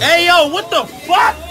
Hey, yo, what the fuck?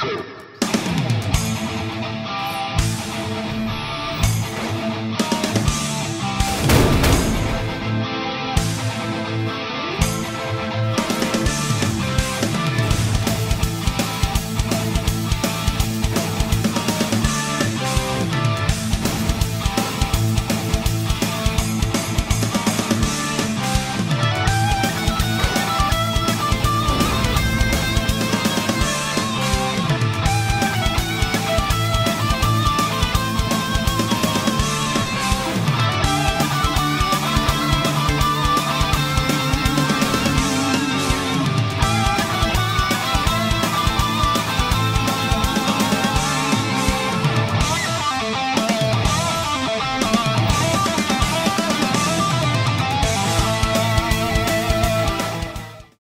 two.